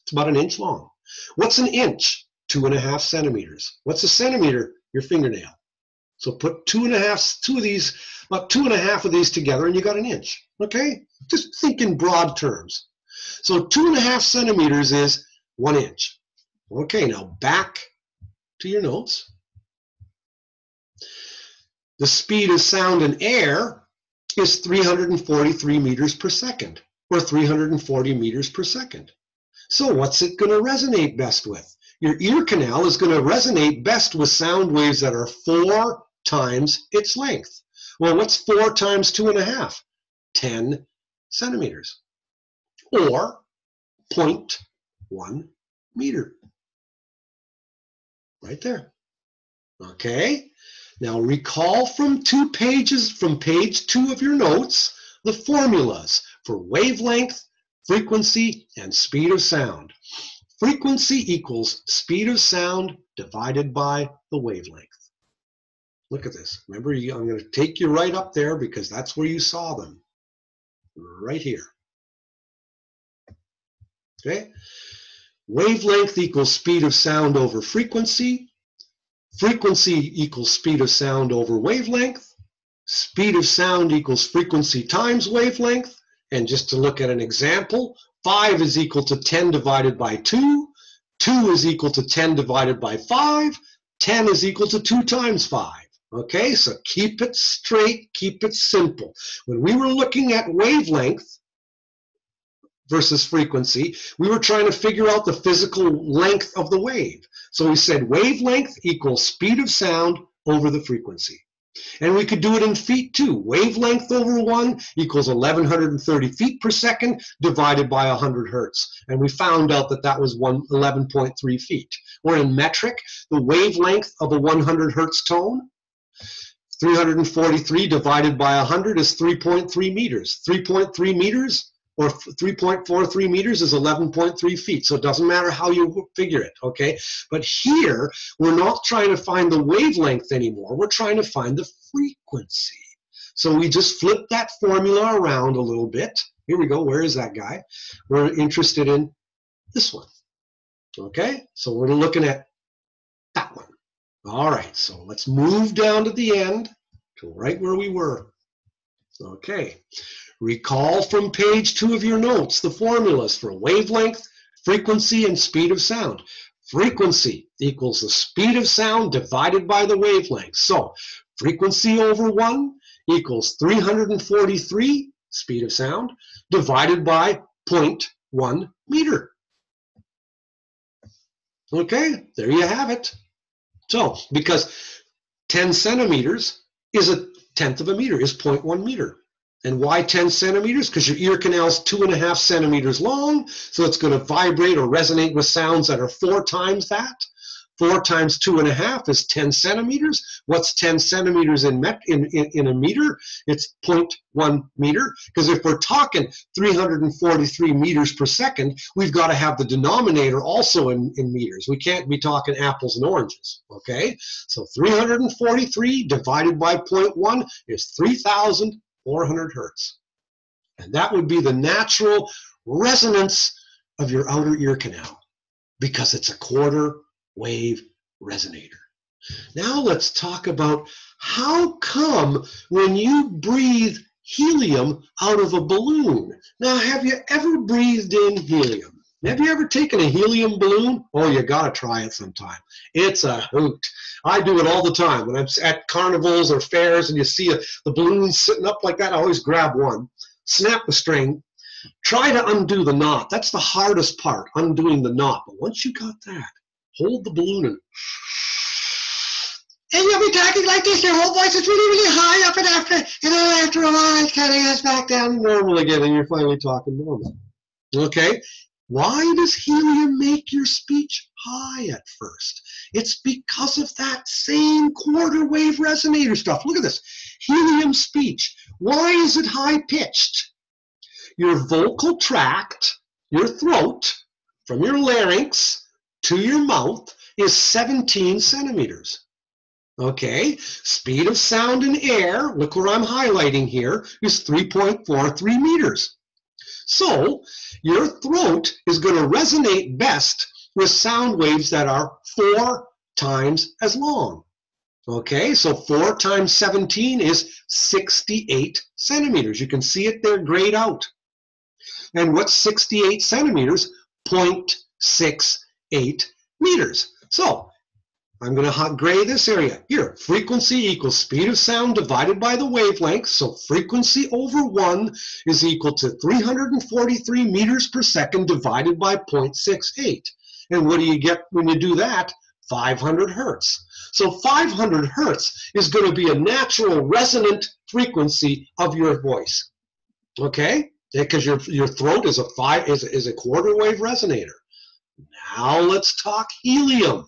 It's about an inch long. What's an inch? Two and a half centimeters. What's a centimeter? Your fingernail. So put two and a half, two of these, about two and a half of these together, and you got an inch. Okay? Just think in broad terms. So two and a half centimeters is one inch. Okay, now back to your notes. The speed of sound in air is 343 meters per second, or 340 meters per second. So what's it going to resonate best with? Your ear canal is going to resonate best with sound waves that are four times its length. Well, what's four times two and a half? 10 centimeters, or 0.1 meter right there. Okay, now recall from two pages, from page two of your notes, the formulas for wavelength, frequency, and speed of sound. Frequency equals speed of sound divided by the wavelength. Look at this. Remember, I'm going to take you right up there because that's where you saw them. Right here. Okay? Wavelength equals speed of sound over frequency. Frequency equals speed of sound over wavelength. Speed of sound equals frequency times wavelength. And just to look at an example, 5 is equal to 10 divided by 2. 2 is equal to 10 divided by 5. 10 is equal to 2 times 5. Okay, so keep it straight, keep it simple. When we were looking at wavelength, versus frequency, we were trying to figure out the physical length of the wave. So we said wavelength equals speed of sound over the frequency. And we could do it in feet too. Wavelength over 1 equals 1130 feet per second divided by 100 hertz. And we found out that that was 11.3 feet. Or in metric, the wavelength of a 100 hertz tone 343 divided by 100 is 3.3 meters. 3.3 meters or 3.43 meters is 11.3 feet. So it doesn't matter how you figure it, okay? But here, we're not trying to find the wavelength anymore. We're trying to find the frequency. So we just flip that formula around a little bit. Here we go. Where is that guy? We're interested in this one. Okay? So we're looking at that one. All right, so let's move down to the end to right where we were. Okay, recall from page two of your notes the formulas for wavelength, frequency, and speed of sound. Frequency equals the speed of sound divided by the wavelength. So frequency over 1 equals 343 speed of sound divided by 0.1 meter. Okay, there you have it. So, because 10 centimeters is a tenth of a meter, is 0.1 meter. And why 10 centimeters? Because your ear canal is two and a half centimeters long, so it's going to vibrate or resonate with sounds that are four times that. Four times two and a half is 10 centimeters. What's 10 centimeters in, met, in, in, in a meter? It's 0.1 meter. Because if we're talking 343 meters per second, we've got to have the denominator also in, in meters. We can't be talking apples and oranges, okay? So 343 divided by 0.1 is 3,400 hertz. And that would be the natural resonance of your outer ear canal because it's a quarter wave resonator. Now let's talk about how come when you breathe helium out of a balloon. Now have you ever breathed in helium? Have you ever taken a helium balloon? Oh, you gotta try it sometime. It's a hoot. I do it all the time. When I'm at carnivals or fairs and you see a, the balloon sitting up like that, I always grab one, snap the string, try to undo the knot. That's the hardest part, undoing the knot. But once you got that, hold the balloon and and you'll be talking like this. Your whole voice is really, really high up and after, and then after a while, it kind of back down normal again, and you're finally talking normal. Okay? Why does helium make your speech high at first? It's because of that same quarter wave resonator stuff. Look at this. Helium speech. Why is it high pitched? Your vocal tract, your throat, from your larynx to your mouth is 17 centimeters. Okay, speed of sound in air, look where I'm highlighting here, is 3.43 meters. So your throat is going to resonate best with sound waves that are four times as long. Okay, so 4 times 17 is 68 centimeters. You can see it there grayed out. And what's 68 centimeters? 0.6 8 meters. So I'm going to hot gray this area. Here, frequency equals speed of sound divided by the wavelength. So frequency over 1 is equal to 343 meters per second divided by 0.68. And what do you get when you do that? 500 hertz. So 500 hertz is going to be a natural resonant frequency of your voice. Okay? Because your, your throat is a, five, is, is a quarter wave resonator. Now let's talk helium.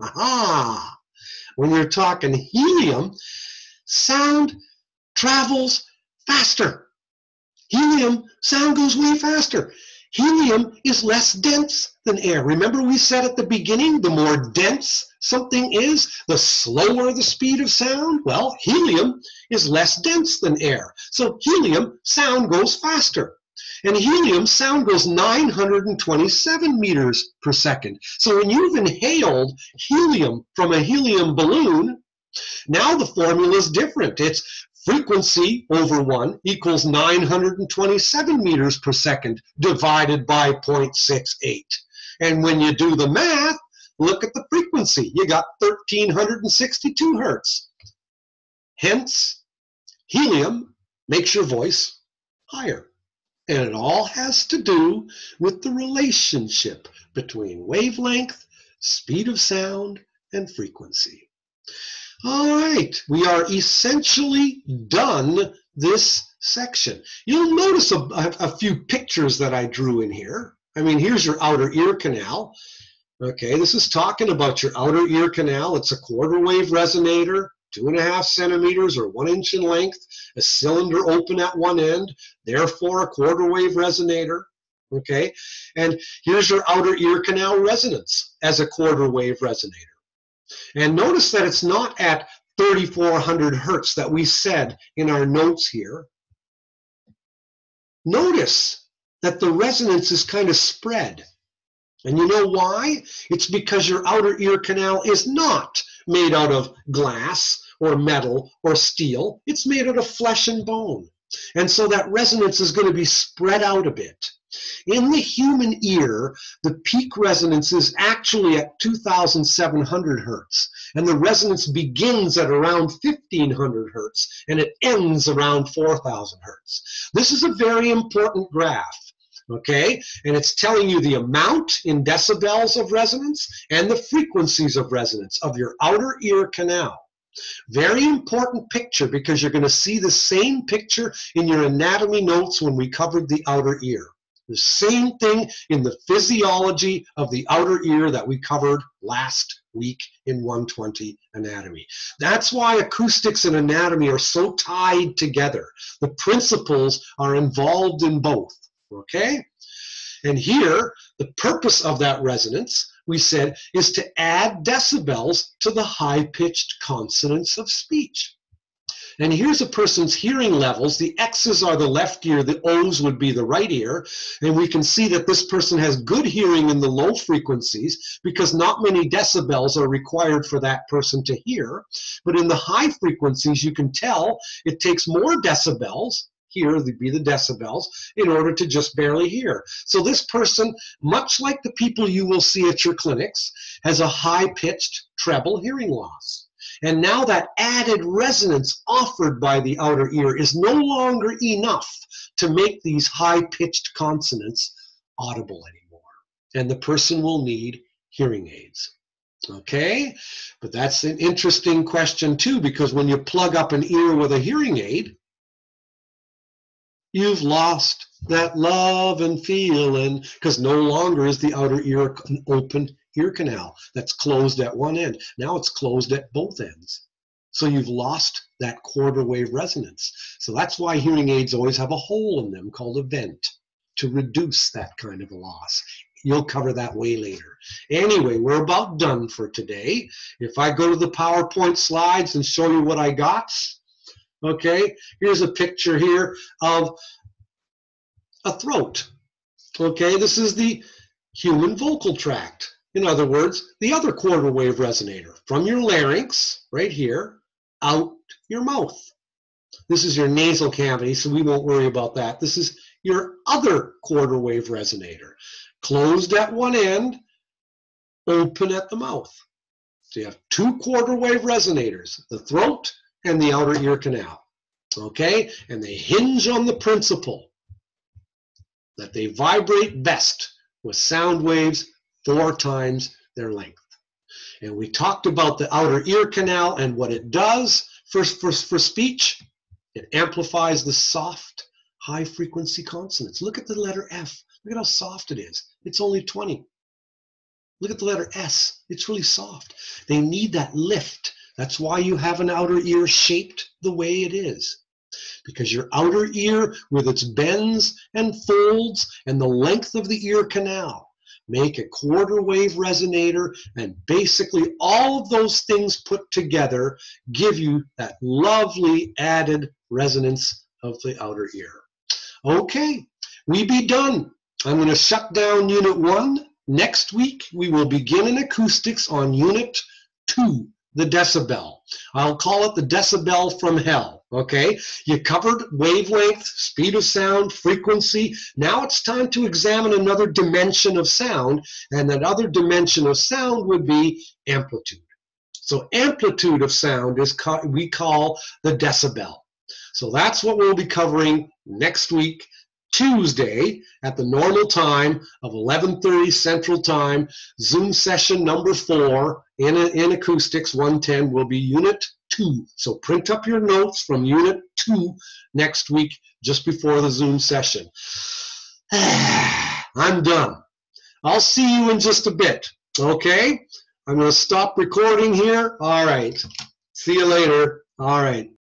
Aha! When you're talking helium, sound travels faster. Helium, sound goes way faster. Helium is less dense than air. Remember we said at the beginning, the more dense something is, the slower the speed of sound? Well, helium is less dense than air. So helium, sound goes faster. And helium, sound goes 927 meters per second. So when you've inhaled helium from a helium balloon, now the formula is different. It's frequency over 1 equals 927 meters per second divided by 0.68. And when you do the math, look at the frequency. You got 1362 hertz. Hence, helium makes your voice higher. And it all has to do with the relationship between wavelength, speed of sound, and frequency. All right, we are essentially done this section. You'll notice a, a, few pictures that I drew in here. I mean, here's your outer ear canal. Okay, this is talking about your outer ear canal. It's a quarter wave resonator, two and a half centimeters or one inch in length, a cylinder open at one end, therefore a quarter wave resonator. Okay, and here's your outer ear canal resonance as a quarter wave resonator. And notice that it's not at 3400 hertz that we said in our notes here. Notice that the resonance is kind of spread. And you know why? It's because your outer ear canal is not made out of glass or metal or steel. It's made out of flesh and bone. And so that resonance is going to be spread out a bit. In the human ear, the peak resonance is actually at 2,700 hertz, and the resonance begins at around 1,500 hertz, and it ends around 4,000 hertz. This is a very important graph okay? And it's telling you the amount in decibels of resonance and the frequencies of resonance of your outer ear canal. Very important picture because you're going to see the same picture in your anatomy notes when we covered the outer ear. The same thing in the physiology of the outer ear that we covered last week in 120 anatomy. That's why acoustics and anatomy are so tied together. The principles are involved in both, okay? And here, the purpose of that resonance, we said, is to add decibels to the high-pitched consonants of speech. And here's a person's hearing levels. The X's are the left ear, the O's would be the right ear. And we can see that this person has good hearing in the low frequencies because not many decibels are required for that person to hear. But in the high frequencies, you can tell it takes more decibels here would be the decibels in order to just barely hear. So this person, much like the people you will see at your clinics, has a high-pitched treble hearing loss. And now that added resonance offered by the outer ear is no longer enough to make these high-pitched consonants audible anymore. And the person will need hearing aids. Okay, but that's an interesting question too, because when you plug up an ear with a hearing aid, you've lost that love and feeling because no longer is the outer ear an open ear canal that's closed at one end. Now it's closed at both ends. So you've lost that quarter wave resonance. So that's why hearing aids always have a hole in them called a vent to reduce that kind of a loss. You'll cover that way later. Anyway, we're about done for today. If I go to the PowerPoint slides and show you what I got, Okay, here's a picture here of a throat. Okay, this is the human vocal tract. In other words, the other quarter wave resonator from your larynx, right here, out your mouth. This is your nasal cavity, so we won't worry about that. This is your other quarter wave resonator. Closed at one end, open at the mouth. So you have two quarter wave resonators, the throat and the outer ear canal. Okay? And they hinge on the principle that they vibrate best with sound waves four times their length. And we talked about the outer ear canal and what it does for, for, for speech. It amplifies the soft, high frequency consonants. Look at the letter F. Look at how soft it is. It's only 20. Look at the letter S. It's really soft. They need that lift that's why you have an outer ear shaped the way it is. Because your outer ear, with its bends and folds and the length of the ear canal, make a quarter wave resonator, and basically all of those things put together give you that lovely added resonance of the outer ear. Okay, we be done. I'm going to shut down Unit 1. Next week, we will begin in acoustics on Unit 2 the decibel. I'll call it the decibel from hell. Okay, you covered wavelength, speed of sound, frequency. Now it's time to examine another dimension of sound, and that other dimension of sound would be amplitude. So amplitude of sound is we call the decibel. So that's what we'll be covering next week, Tuesday at the normal time of 11:30 Central Time. Zoom session number four in, in acoustics 110 will be Unit 2. So print up your notes from Unit 2 next week just before the Zoom session. I'm done. I'll see you in just a bit. Okay? I'm going to stop recording here. All right. See you later. All right.